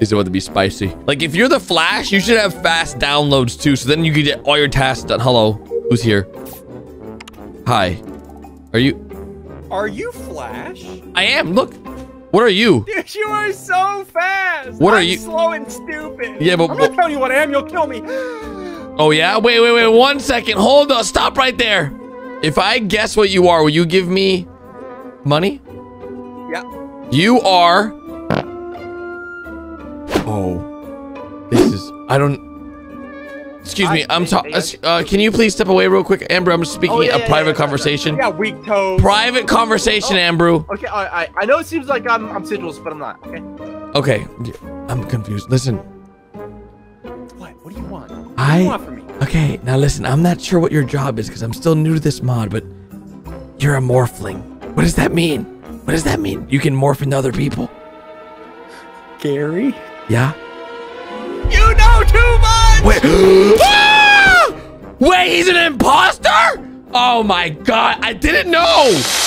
Is about to be spicy. Like, if you're the Flash, you should have fast downloads too, so then you can get all your tasks done. Hello, who's here? Hi. Are you? Are you Flash? I am. Look. What are you? Dude, you are so fast. What are I'm you- Slow and stupid. Yeah, but- I'm not telling you what I am. You'll kill me. Oh, yeah? Wait, wait, wait. One second. Hold on. Stop right there. If I guess what you are, will you give me money? yeah. You are. Oh. This is. I don't. Excuse me. I'm talking. Uh, can you please step away real quick, Amber? I'm speaking Oh, yeah, a yeah, private yeah, conversation. Yeah, weak toes. Private conversation, Oh. Amber. Okay, I, I I know it seems like I'm I'm sigils, but I'm not. Okay. Okay. I'm confused. Listen. What? What do you want? What do I- you want from me? Okay. Now listen. I'm not sure what your job is because I'm still new to this mod, but you're a morphling. What does that mean? What does that mean? You can morph into other people. Garry. Yeah. You know too much. Wait. Ah! Wait, he's an imposter? Oh my god, I didn't know.